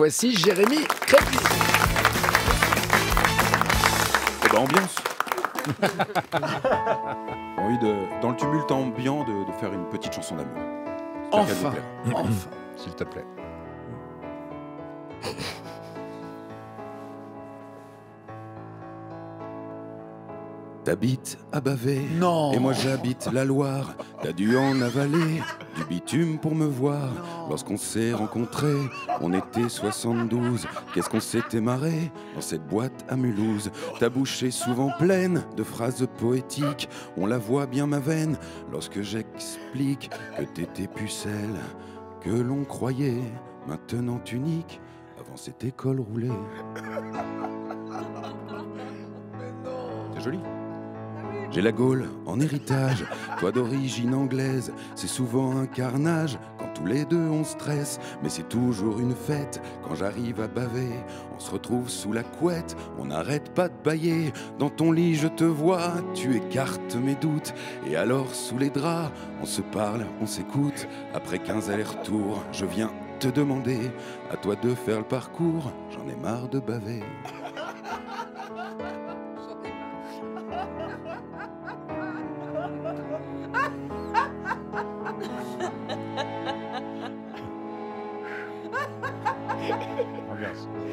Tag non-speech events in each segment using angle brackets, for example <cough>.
Voici Jérémy Crépi. Eh ben, ambiance. J'ai <laughs> envie de, dans le tumulte ambiant, de, de faire une petite chanson d'amour. Enfin, enfin. S'il te plaît. <laughs> T'habites à Bavé. Non. Et moi j'habite la Loire. T'as dû en avaler du bitume pour me voir. Lorsqu'on s'est rencontrés, on était 72. Qu'est-ce qu'on s'était marré dans cette boîte à Mulhouse. Ta bouche est souvent pleine de phrases poétiques. On la voit bien ma veine lorsque j'explique que t'étais pucelle, que l'on croyait maintenant unique. Avant c'était col roulé. C'est joli. J'ai la Gaule en héritage, toi d'origine anglaise, c'est souvent un carnage quand tous les deux on stresse, mais c'est toujours une fête quand j'arrive à baver. On se retrouve sous la couette, on n'arrête pas de bailler. Dans ton lit je te vois, tu écartes mes doutes, et alors sous les draps, on se parle, on s'écoute. Après 15 allers-retours, je viens te demander, à toi de faire le parcours, j'en ai marre de baver.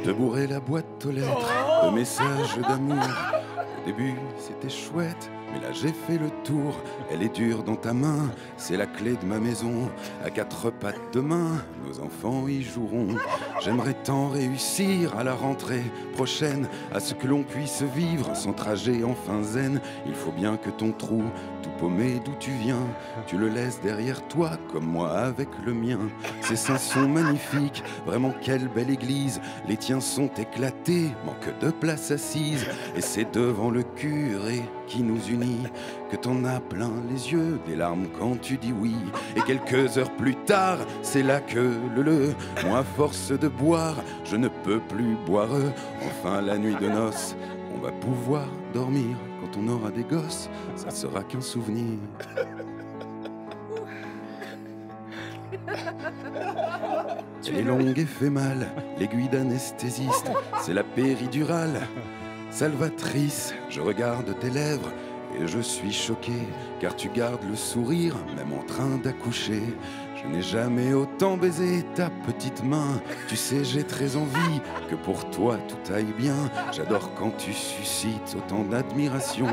De bourrer la boîte aux lettres de messages d'amour. Début, c'était chouette, mais là j'ai fait le tour. Elle est dure dans ta main, c'est la clé de ma maison. À quatre pattes demain, nos enfants y joueront. J'aimerais tant réussir à la rentrée prochaine, à ce que l'on puisse vivre sans trajet enfin zen. Il faut bien que ton trou, tout paumé d'où tu viens, tu le laisses derrière toi, comme moi avec le mien. Ces seins sont magnifiques, vraiment quelle belle église. Les tiens sont éclatés, manque de place assise. Et c'est devant le curé qui nous unit que t'en as plein les yeux, des larmes quand tu dis oui. Et quelques heures plus tard, c'est là que le le, moi à force de boire, je ne peux plus boire. Enfin la nuit de noces, on va pouvoir dormir quand on aura des gosses, ça sera qu'un souvenir. <laughs> Elle est longue et fait mal, l'aiguille d'anesthésiste, c'est la péridurale. Salvatrice, je regarde tes lèvres et je suis choqué, car tu gardes le sourire, même en train d'accoucher. Je n'ai jamais autant baisé ta petite main. Tu sais, j'ai très envie que pour toi tout aille bien. J'adore quand tu suscites autant d'admiration.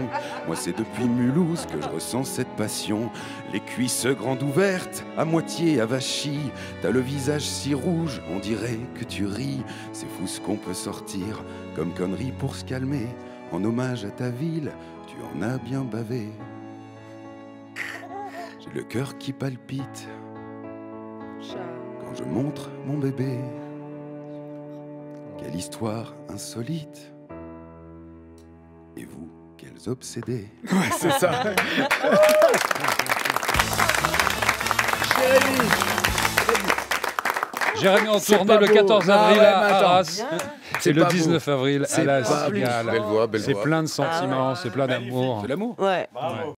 Moi, c'est depuis Mulhouse que je ressens cette passion. Les cuisses grandes ouvertes, à moitié avachis. T'as le visage si rouge, on dirait que tu ris. C'est fou ce qu'on peut sortir comme connerie pour se calmer. En hommage à ta ville, tu en as bien bavé. J'ai le cœur qui palpite quand je montre mon bébé. Quelle histoire insolite. Et vous, quels obsédés. Ouais, c'est ça. Jérémy. <laughs> Jérémy en tournée le beau. 14 Ah avril ouais, à. Arras. C'est Et le pas beau. 19 avril à C'est la. Cigale. C'est plein de sentiments, c'est plein d'amour. C'est l'amour. Ouais.